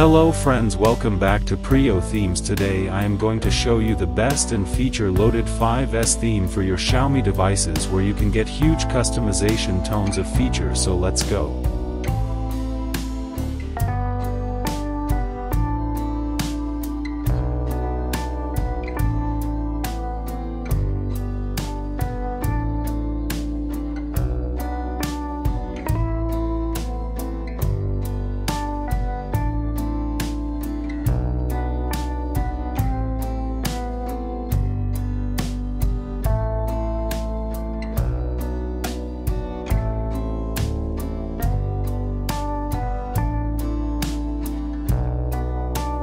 Hello friends welcome back to Priyo Themes today I am going to show you the best and feature loaded iOS theme for your Xiaomi devices where you can get huge customization tones of features so let's go.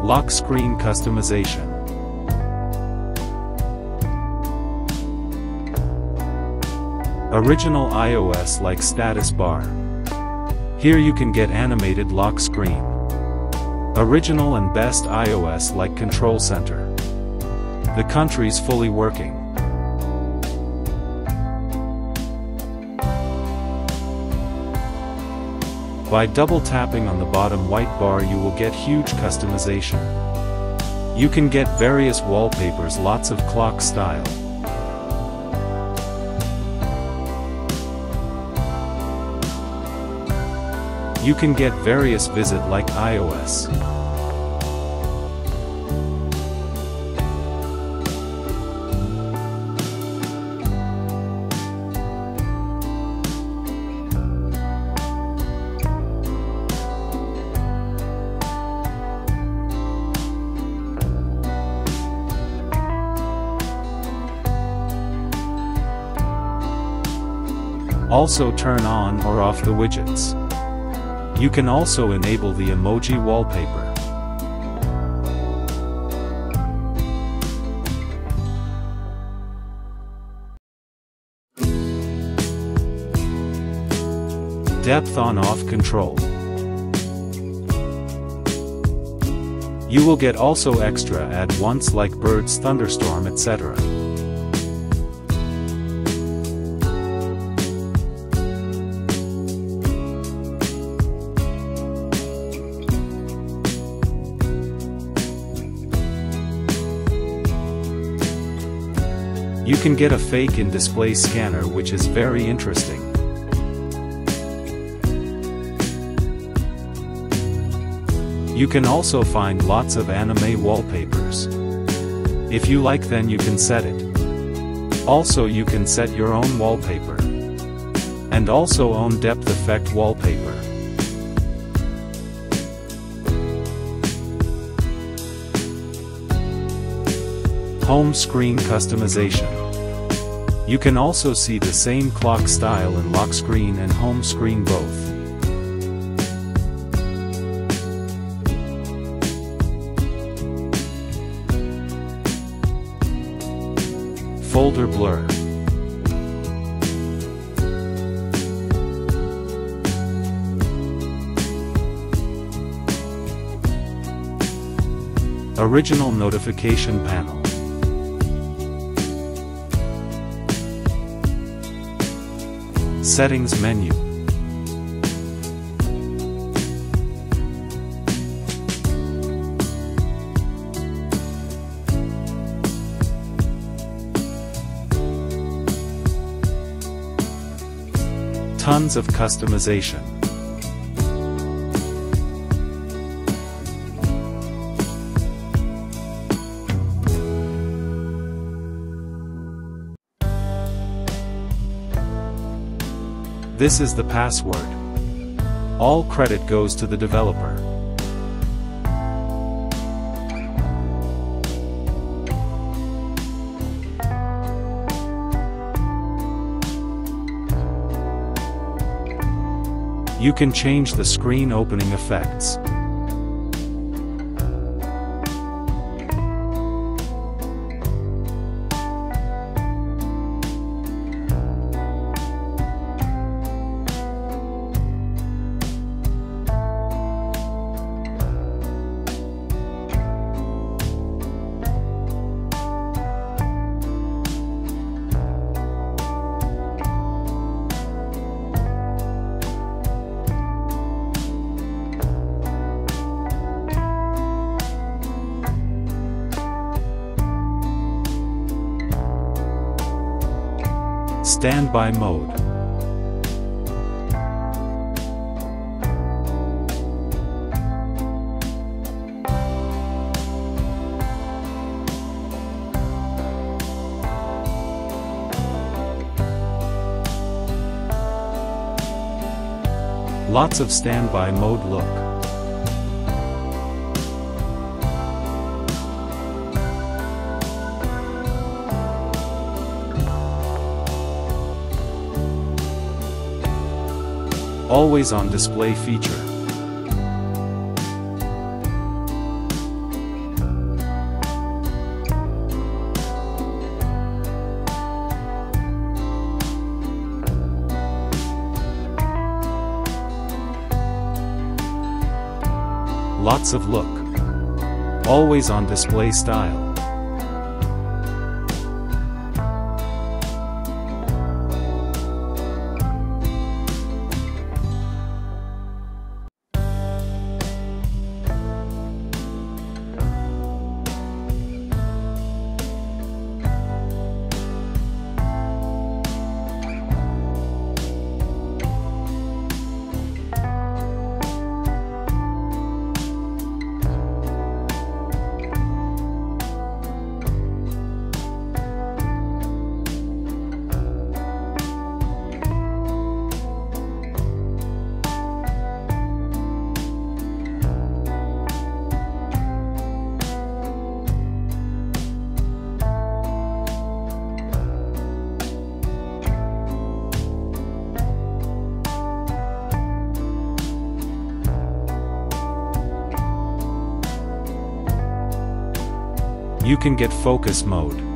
Lock screen customization. Original iOS like status bar. Here you can get animated lock screen. Original and best iOS like control center. The country's fully working. By double tapping on the bottom white bar you will get huge customization. You can get various wallpapers lots of clock style. You can get various visit like iOS. Also turn on or off the widgets. You can also enable the emoji wallpaper. Depth on off control. You will get also extra add once like birds thunderstorm etc. can get a fake in display scanner which is very interesting. You can also find lots of anime wallpapers. If you like then you can set it. Also you can set your own wallpaper. And also own depth effect wallpaper. Home screen customization. You can also see the same clock style in lock screen and home screen both. Folder blur. Original notification panel. Settings menu. Tons of customization. This is the password. All credit goes to the developer. You can change the screen opening effects. Standby mode. Lots of standby mode look. Always on display feature. Lots of look. Always on display style. You can get focus mode.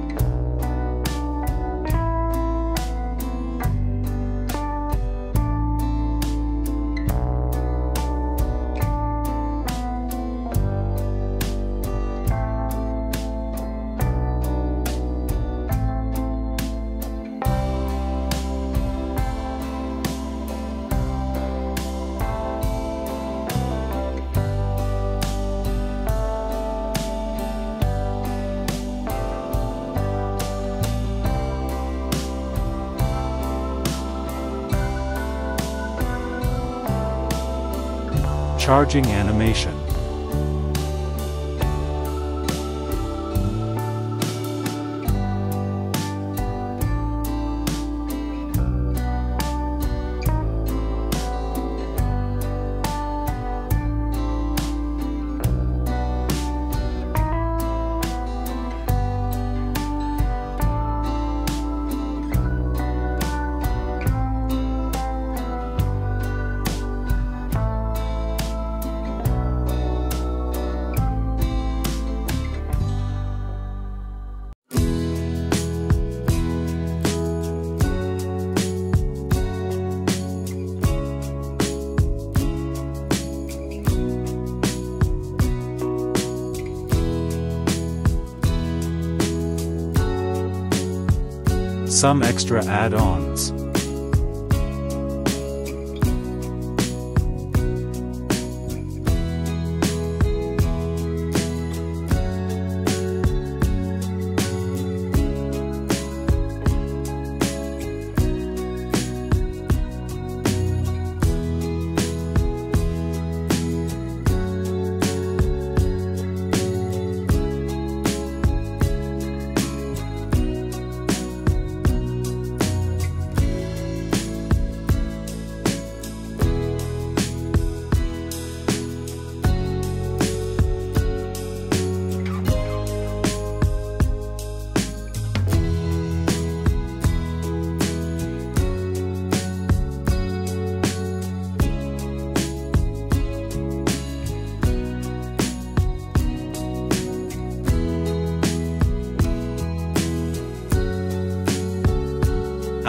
Charging animation. Some extra add-ons.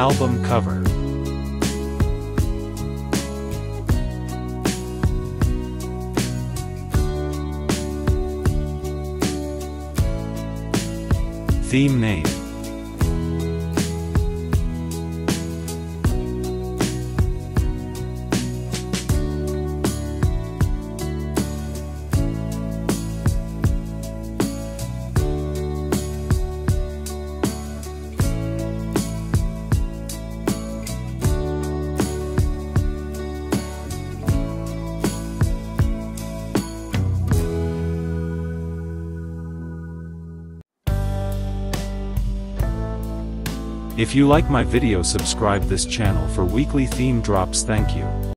Album cover. Theme name. If you like my video subscribe this channel for weekly theme drops thank you.